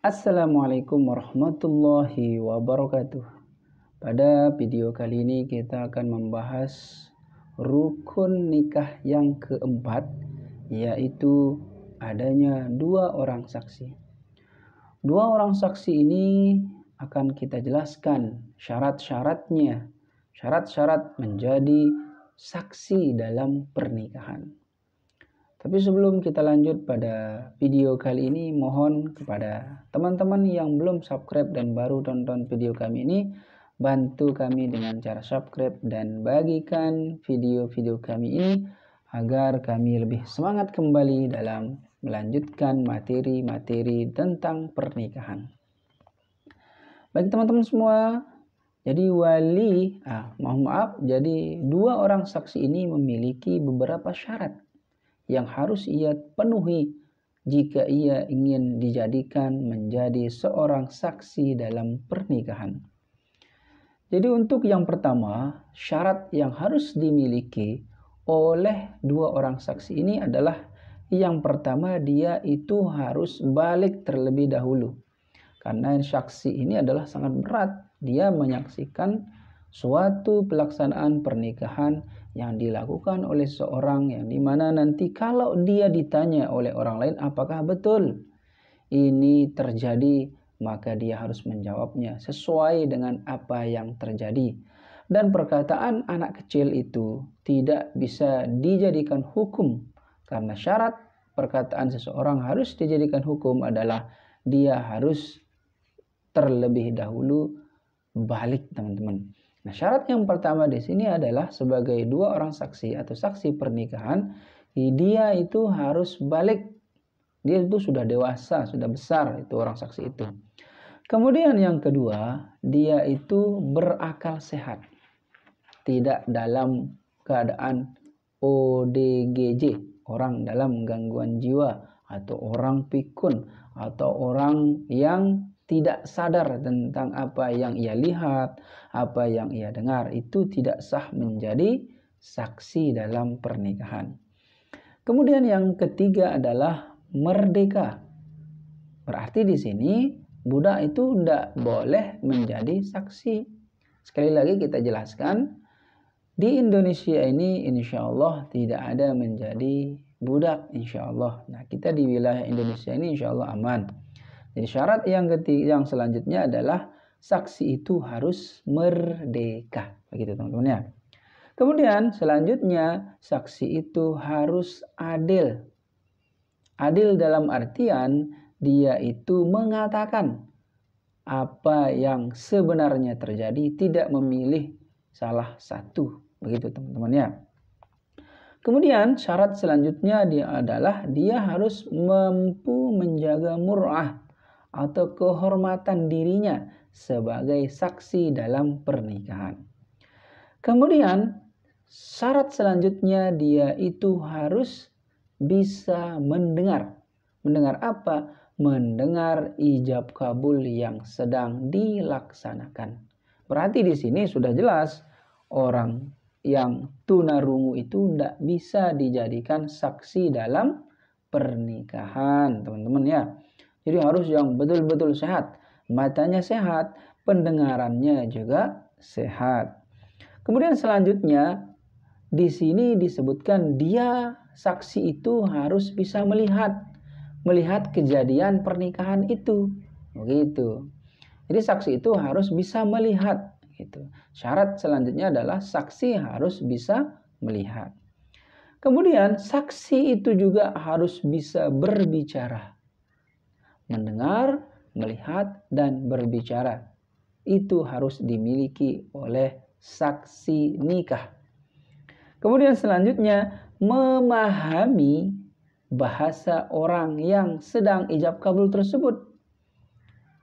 Assalamualaikum warahmatullahi wabarakatuh. Pada video kali ini kita akan membahas rukun nikah yang keempat yaitu adanya dua orang saksi. Dua orang saksi ini akan kita jelaskan syarat-syaratnya, syarat-syarat menjadi saksi dalam pernikahan. Tapi sebelum kita lanjut pada video kali ini, mohon kepada teman-teman yang belum subscribe dan baru tonton video kami ini, bantu kami dengan cara subscribe dan bagikan video-video kami ini agar kami lebih semangat kembali dalam melanjutkan materi-materi tentang pernikahan. Bagi teman-teman semua, jadi wali, ah, mohon maaf, jadi dua orang saksi ini memiliki beberapa syarat yang harus ia penuhi jika ia ingin dijadikan menjadi seorang saksi dalam pernikahan. Jadi untuk yang pertama, syarat yang harus dimiliki oleh dua orang saksi ini adalah yang pertama dia itu harus balik terlebih dahulu. Karena saksi ini adalah sangat berat. Dia menyaksikan suatu pelaksanaan pernikahan yang dilakukan oleh seorang yang di mana nanti kalau dia ditanya oleh orang lain apakah betul ini terjadi? Maka dia harus menjawabnya sesuai dengan apa yang terjadi. Dan perkataan anak kecil itu tidak bisa dijadikan hukum karena syarat perkataan seseorang harus dijadikan hukum adalah dia harus terlebih dahulu balik teman-teman Nah, syarat yang pertama di sini adalah sebagai dua orang saksi atau saksi pernikahan, dia itu harus balik. Dia itu sudah dewasa, sudah besar itu orang saksi itu. Kemudian yang kedua, dia itu berakal sehat. Tidak dalam keadaan ODGJ, orang dalam gangguan jiwa atau orang pikun atau orang yang tidak sadar tentang apa yang ia lihat, apa yang ia dengar, itu tidak sah menjadi saksi dalam pernikahan. Kemudian yang ketiga adalah merdeka. Berarti di sini budak itu tidak boleh menjadi saksi. Sekali lagi kita jelaskan, di Indonesia ini insya Allah tidak ada menjadi budak insya Allah. Nah kita di wilayah Indonesia ini insya Allah aman. Jadi syarat yang ketiga yang selanjutnya adalah saksi itu harus merdeka. Begitu teman-teman ya. Kemudian selanjutnya saksi itu harus adil. Adil dalam artian dia itu mengatakan apa yang sebenarnya terjadi tidak memilih salah satu. Begitu teman-teman ya. Kemudian syarat selanjutnya dia adalah dia harus mampu menjaga murah atau kehormatan dirinya sebagai saksi dalam pernikahan. Kemudian syarat selanjutnya dia itu harus bisa mendengar. Mendengar apa? Mendengar ijab kabul yang sedang dilaksanakan. Berarti di sini sudah jelas orang yang tunarungu itu tidak bisa dijadikan saksi dalam pernikahan, teman-teman ya. Jadi harus yang betul-betul sehat. Matanya sehat, pendengarannya juga sehat. Kemudian selanjutnya di sini disebutkan dia saksi itu harus bisa melihat melihat kejadian pernikahan itu. Begitu. Jadi saksi itu harus bisa melihat gitu. Syarat selanjutnya adalah saksi harus bisa melihat. Kemudian saksi itu juga harus bisa berbicara mendengar, melihat, dan berbicara. Itu harus dimiliki oleh saksi nikah. Kemudian selanjutnya, memahami bahasa orang yang sedang ijab kabul tersebut.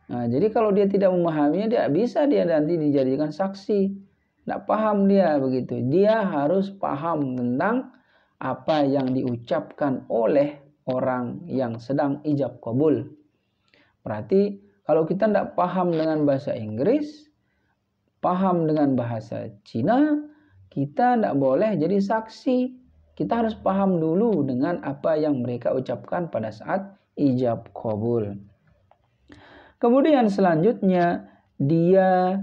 Nah, jadi kalau dia tidak memahaminya, dia bisa dia nanti dijadikan saksi. Tidak paham dia begitu. Dia harus paham tentang apa yang diucapkan oleh orang yang sedang ijab kabul. Berarti kalau kita tidak paham dengan bahasa Inggris, paham dengan bahasa Cina, kita tidak boleh jadi saksi. Kita harus paham dulu dengan apa yang mereka ucapkan pada saat ijab kabul. Kemudian selanjutnya dia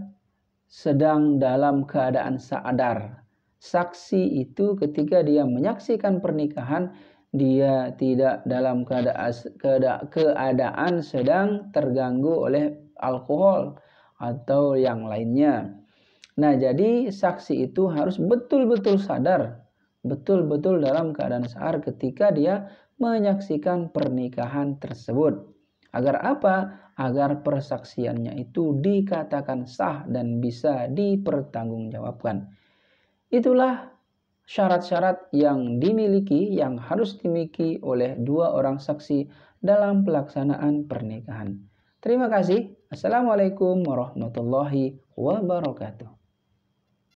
sedang dalam keadaan sadar. Saksi itu ketika dia menyaksikan pernikahan dia tidak dalam keadaan, keadaan sedang terganggu oleh alkohol atau yang lainnya. Nah, jadi saksi itu harus betul-betul sadar, betul-betul dalam keadaan sadar ketika dia menyaksikan pernikahan tersebut. Agar apa? Agar persaksiannya itu dikatakan sah dan bisa dipertanggungjawabkan. Itulah syarat-syarat yang dimiliki, yang harus dimiliki oleh dua orang saksi dalam pelaksanaan pernikahan. Terima kasih. Assalamualaikum warahmatullahi wabarakatuh.